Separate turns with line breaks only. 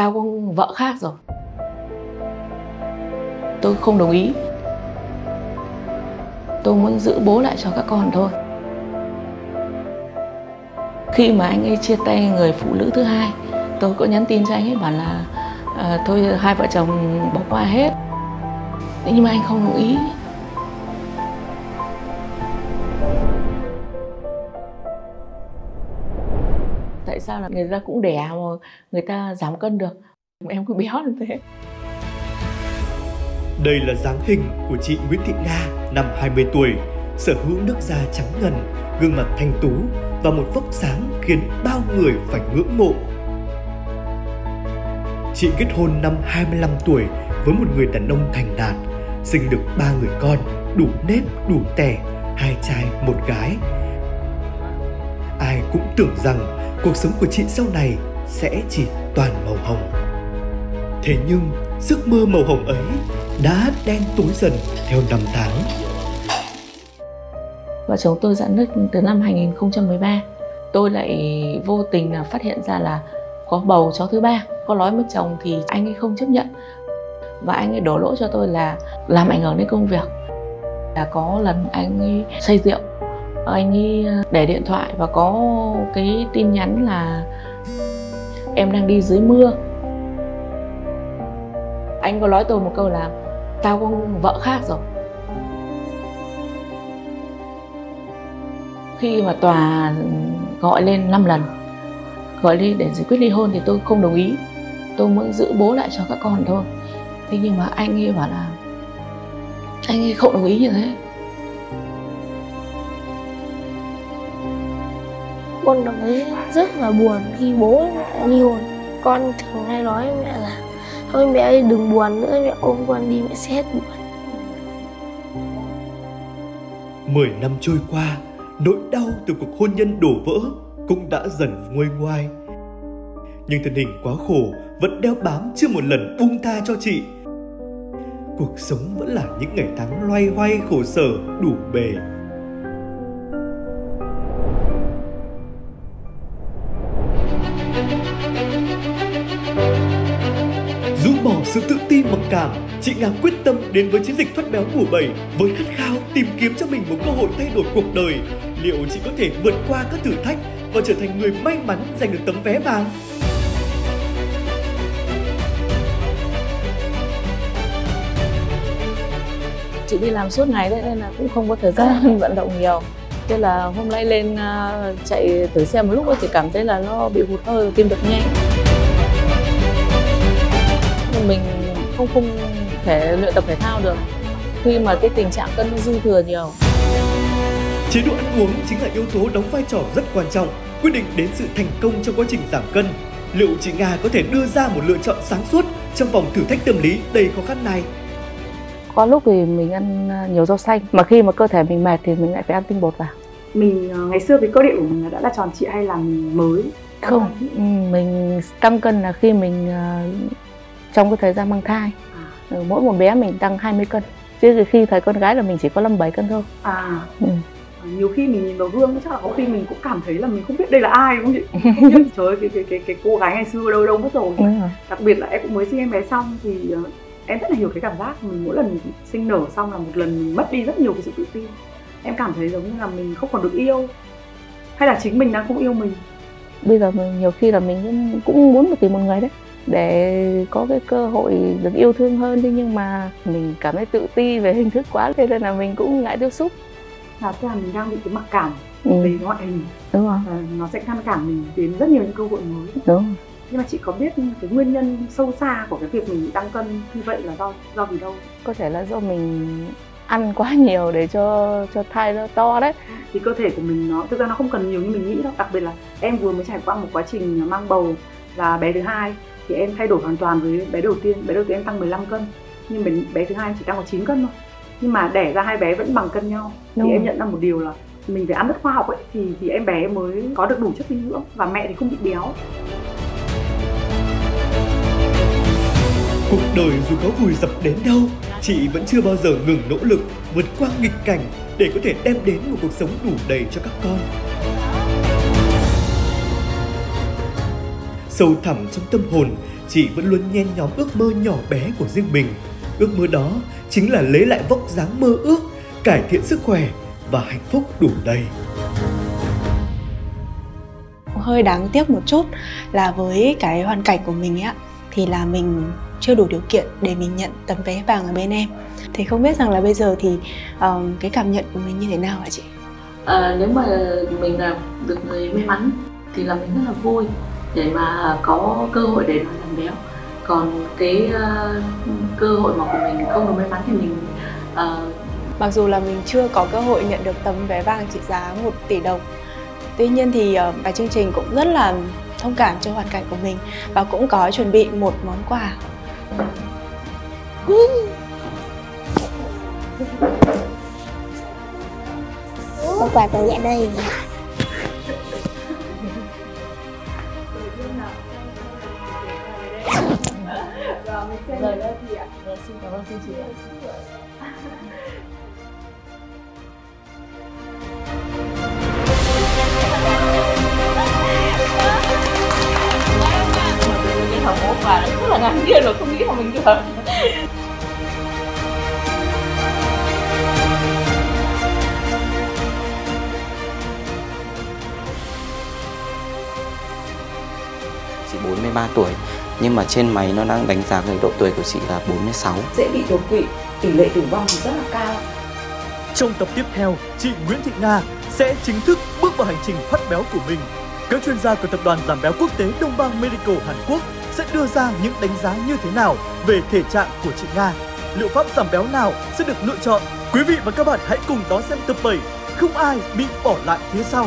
tao có vợ khác rồi. Tôi không đồng ý. Tôi muốn giữ bố lại cho các con thôi. Khi mà anh ấy chia tay người phụ nữ thứ hai tôi có nhắn tin cho anh ấy bảo là à, thôi hai vợ chồng bỏ qua hết. Nhưng mà anh không đồng ý. Tại sao là người ta cũng đẻ mà người ta giảm cân được em cứ béo như thế
đây là dáng hình của chị Nguyễn Thị Nga, năm 20 tuổi, sở hữu nước da trắng ngần, gương mặt thanh tú và một vóc sáng khiến bao người phải ngưỡng mộ. Chị kết hôn năm 25 tuổi với một người đàn ông thành đạt, sinh được ba người con, đủ nếp, đủ tẻ, hai trai, một gái. Ai cũng tưởng rằng cuộc sống của chị sau này sẽ chỉ toàn màu hồng. Thế nhưng, giấc mơ màu hồng ấy đã đen tối dần theo năm tháng.
Vợ chồng tôi giãn nứt từ năm 2013. Tôi lại vô tình là phát hiện ra là có bầu cháu thứ ba. Có nói với chồng thì anh ấy không chấp nhận và anh ấy đổ lỗi cho tôi là làm ảnh hưởng đến công việc. Là có lần anh ấy say rượu, anh ấy à, để điện thoại và có cái tin nhắn là em đang đi dưới mưa. Anh có nói tôi một câu là, tao có vợ khác rồi. Khi mà tòa gọi lên 5 lần, gọi lên để giải quyết ly hôn thì tôi không đồng ý. Tôi muốn giữ bố lại cho các con thôi. Thế nhưng mà anh ấy bảo là, anh ấy không đồng ý như thế.
Con cảm thấy rất là buồn khi bố mẹ ly hôn con thường hay nói với mẹ là thôi mẹ ơi đừng buồn nữa mẹ ôm con đi mẹ sẽ hết buồn
Mười năm trôi qua, nỗi đau từ cuộc hôn nhân đổ vỡ cũng đã dần nguôi ngoai. Nhưng thân hình quá khổ vẫn đeo bám chưa một lần buông tha cho chị. Cuộc sống vẫn là những ngày tháng loay hoay khổ sở đủ bề. Sự tự tin mặc cảm, chị Nga quyết tâm đến với chiến dịch thoát béo mùa 7 với khát khao tìm kiếm cho mình một cơ hội thay đổi cuộc đời. Liệu chị có thể vượt qua các thử thách và trở thành người may mắn giành được tấm vé vàng?
chị đi làm suốt ngày đấy nên là cũng không có thời gian vận động nhiều thế là hôm nay lên à, chạy thử xe một lúc ấy thì cảm thấy là nó bị hụt hơi tim đập nhanh mình không không thể luyện tập thể thao được. Khi mà cái tình trạng cân dư thừa nhiều.
Chế độ ăn uống chính là yếu tố đóng vai trò rất quan trọng, quyết định đến sự thành công trong quá trình giảm cân. Liệu chị Nga có thể đưa ra một lựa chọn sáng suốt trong vòng thử thách tâm lý đầy khó khăn này?
có lúc thì mình ăn uh, nhiều rau xanh mà khi mà cơ thể mình mệt thì mình lại phải ăn tinh bột vào.
Mình ờ, ngày xưa cái cơ địa của mình đã là tròn trịa hay là mình mới?
Không ừ, mình tăng cân là khi mình uh, trong cái thời gian mang thai.
À,
Ừ, mỗi một bé mình tăng 20 cân chứ khi thời con gái là mình chỉ có 57 cân thôi.
À.
Ừ.
nhiều khi mình nhìn vào gương chắc là có khi mình cũng cảm thấy là mình không biết đây là ai đúng không chị? Biết, trời ơi cái, cái cái cái cô gái ngày xưa đâu đâu mất rồi. Đặc biệt là em cũng mới sinh em bé xong thì ờ, em rất là hiểu cái cảm giác mình mỗi lần sinh nở xong là một lần mình mất đi rất nhiều cái sự tự tin. Em cảm thấy giống như là mình không còn được yêu hay là chính mình đang không yêu mình.
Bây giờ mình nhiều khi là mình cũng- cũng muốn tìm một người đấy để có cái cơ hội được yêu thương hơn thế nhưng mà mình cảm thấy tự ti về hình thức quá thế nên là mình cũng ngại tiếp xúc.
Là tức là mình đang bị cái mặc cảm
ừ,
về ngoại hình.
Đúng rồi.
Và nó sẽ ngăn cản mình đến rất nhiều những cơ hội mới.
Đúng rồi.
nhưng mà chị có biết cái nguyên nhân sâu xa của cái việc mình bị tăng cân như vậy là do do vì đâu?
Có thể là do mình ăn quá nhiều để cho cho thai nó to đấy.
Thì cơ thể của mình nó thực ra nó không cần nhiều như mình nghĩ đâu. Đặc biệt là em vừa mới trải qua một quá trình mang bầu và bé thứ hai thì em thay đổi hoàn toàn với bé đầu tiên. Bé đầu tiên em tăng 15 cân nhưng bé, bé thứ hai em chỉ tăng có 9 cân thôi. Nhưng mà đẻ ra hai bé vẫn bằng cân nhau.
Đúng
thì em nhận ra một điều là mình phải ăn rất khoa học ấy thì thì em bé mới có được đủ chất dinh dưỡng và mẹ thì không bị béo.
Cuộc đời dù có vùi dập đến đâu, chị vẫn chưa bao giờ ngừng nỗ lực vượt qua nghịch cảnh để có thể đem đến một cuộc sống đủ đầy cho các con. Sâu thẳm trong tâm hồn, chị vẫn luôn nhen nhóm ước mơ nhỏ bé của riêng mình. Ước mơ đó chính là lấy lại vóc dáng mơ ước, cải thiện sức khỏe và hạnh phúc đủ đầy.
Hơi đáng tiếc một chút là với cái hoàn cảnh của mình ấy thì là mình chưa đủ điều kiện để mình nhận tấm vé vàng ở bên em. Thì không biết rằng là bây giờ thì um, cái cảm nhận của mình như thế nào hả chị?
À, nếu mà mình là được người may mắn thì là mình rất là vui để mà có cơ hội để nói làm béo. Còn cái uh, cơ hội mà của mình không được may mắn thì mình uh,
mặc dù là mình chưa có cơ hội nhận được tấm vé vàng trị giá 1 tỷ đồng tuy nhiên thì uh, bài chương trình cũng rất là thông cảm cho hoàn cảnh của mình và cũng có chuẩn bị một món quà.
Món quà từ dạ đây
cảm ơn chị ạ hồng ốp và rất là ngạc nhiên rồi, không nghĩ là mình được.
Chị 43 tuổi nhưng mà trên máy nó đang đánh giá cái độ tuổi của chị là 46
dễ bị đột quỵ tỷ lệ tử vong thì rất là cao
trong tập tiếp theo chị Nguyễn Thị Nga sẽ chính thức bước vào hành trình thoát béo của mình các chuyên gia của tập đoàn giảm béo quốc tế Đông Bang Medical Hàn Quốc sẽ đưa ra những đánh giá như thế nào về thể trạng của chị Nga. Liệu pháp giảm béo nào sẽ được lựa chọn? Quý vị và các bạn hãy cùng đón xem tập 7 Không ai bị bỏ lại phía sau